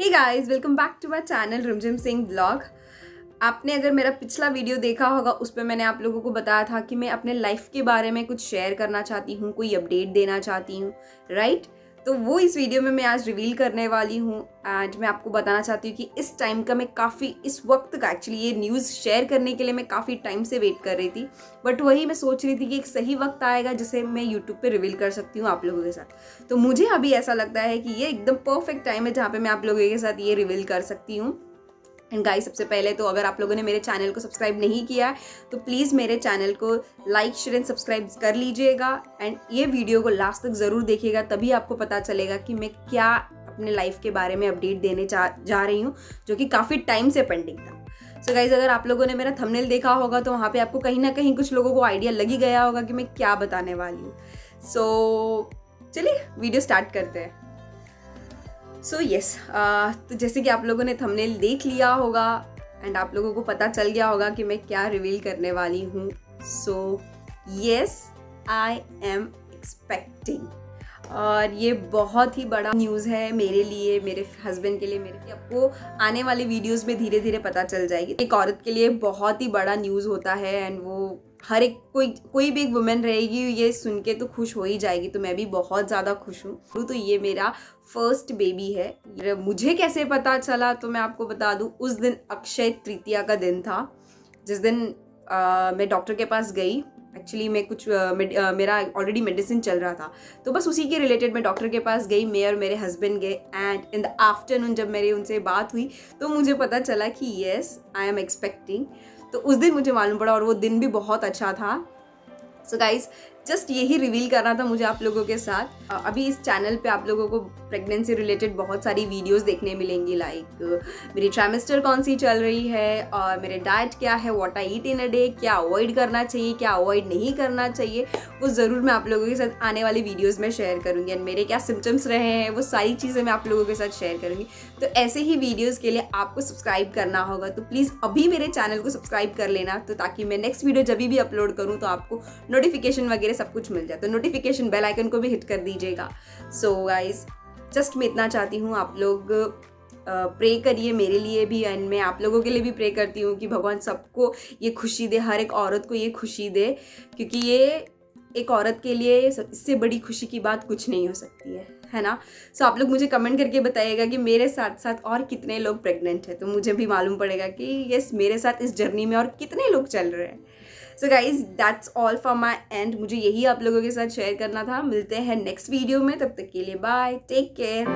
Hey guys welcome back to my channel Rumjhim Singh blog आपने अगर मेरा पिछला वीडियो देखा होगा, उस पर मैंने आप लोगों को बताया था कि मैं अपने लाइफ के बारे में कुछ शेयर करना चाहती हूँ, कोई अपडेट देना चाहती हूँ राइट तो वो इस वीडियो में मैं आज रिवील करने वाली हूँ। एंड मैं आपको बताना चाहती हूँ कि इस टाइम का मैं काफ़ी, इस वक्त का एक्चुअली ये न्यूज़ शेयर करने के लिए मैं काफ़ी टाइम से वेट कर रही थी। बट वही मैं सोच रही थी कि एक सही वक्त आएगा जिसे मैं यूट्यूब पे रिवील कर सकती हूँ आप लोगों के साथ। तो मुझे अभी ऐसा लगता है कि ये एकदम परफेक्ट टाइम है जहाँ पर मैं आप लोगों के साथ ये रिवील कर सकती हूँ। एंड गाइस सबसे पहले तो अगर आप लोगों ने मेरे चैनल को सब्सक्राइब नहीं किया है तो प्लीज़ मेरे चैनल को लाइक शेयर एंड सब्सक्राइब कर लीजिएगा। एंड ये वीडियो को लास्ट तक ज़रूर देखिएगा तभी आपको पता चलेगा कि मैं क्या अपने लाइफ के बारे में अपडेट देने जा जा रही हूँ जो कि काफ़ी टाइम से पेंडिंग था। सो so गाइज़ अगर आप लोगों ने मेरा थंबनेल देखा होगा तो वहाँ पे आपको कहीं ना कहीं कुछ लोगों को आइडिया लगी गया होगा कि मैं क्या बताने वाली हूँ। सो so, चलिए वीडियो स्टार्ट करते हैं। सो यस uh, तो जैसे कि आप लोगों ने थंबनेल देख लिया होगा एंड आप लोगों को पता चल गया होगा कि मैं क्या रिवील करने वाली हूँ। So yes I am expecting और ये बहुत ही बड़ा न्यूज़ है मेरे लिए मेरे हस्बैंड के लिए मेरे लिए। आपको आने वाले वीडियोस में धीरे धीरे पता चल जाएगी। एक औरत के लिए बहुत ही बड़ा न्यूज़ होता है एंड वो हर एक कोई कोई भी एक वुमेन रहेगी ये सुन के तो खुश हो ही जाएगी तो मैं भी बहुत ज़्यादा खुश हूँ। तो ये मेरा फ़र्स्ट बेबी है। मुझे कैसे पता चला तो मैं आपको बता दूँ उस दिन अक्षय तृतीया का दिन था। जिस दिन आ, मैं डॉक्टर के पास गई एक्चुअली मैं कुछ आ, आ, मेरा ऑलरेडी मेडिसिन चल रहा था। तो बस उसी के रिलेटेड मैं डॉक्टर के पास गई मैं और मेरे हस्बैंड गए एंड इन द आफ्टरनून जब मेरी उनसे बात हुई तो मुझे पता चला कि येस आई एम एक्सपेक्टिंग तो उस दिन मुझे मालूम पड़ा और वो दिन भी बहुत अच्छा था। सो so गाइज़ जस्ट यही रिवील करना था मुझे आप लोगों के साथ। अभी इस चैनल पे आप लोगों को प्रेगनेंसी रिलेटेड बहुत सारी वीडियोस देखने मिलेंगी लाइक मेरी ट्राइमेस्टर कौन सी चल रही है, और मेरे डाइट क्या है what I eat in a day क्या अवॉइड करना चाहिए, क्या अवॉइड नहीं करना चाहिए, वो ज़रूर मैं आप लोगों के साथ आने वाली वीडियोज़ में शेयर करूँगी। एंड मेरे क्या सिम्टम्स रहे हैं, वो सारी चीज़ें मैं आप लोगों के साथ शेयर करूँगी। तो ऐसे ही वीडियोज़ के लिए आपको सब्सक्राइब करना होगा तो प्लीज़ अभी मेरे चैनल को सब्सक्राइब कर लेना तो ताकि मैं नेक्स्ट वीडियो जब भी अपलोड करूँ तो आपको नोटिफिकेशन वगैरह सब कुछ मिल जाए तो नोटिफिकेशन बेल आइकन को भी हिट कर दीजिएगा। सो गाइज़ जस्ट मैं इतना चाहती हूँ, आप लोग प्रे करिए मेरे लिए भी एंड मैं आप लोगों के लिए भी प्रे करती हूँ कि भगवान सबको ये खुशी दे, हर एक औरत को ये खुशी दे, क्योंकि ये एक औरत के लिए इससे बड़ी खुशी की बात कुछ नहीं हो सकती है है ना? सो so, आप लोग मुझे कमेंट करके बताइएगा कि मेरे साथ साथ और कितने लोग प्रेग्नेंट हैं। तो मुझे भी मालूम पड़ेगा कि यस मेरे साथ इस जर्नी में और कितने लोग चल रहे हैं। So guys that's all for my end मुझे यही आप लोगों के साथ शेयर करना था। मिलते हैं नेक्स्ट वीडियो में। तब तक के लिए बाय टेक केयर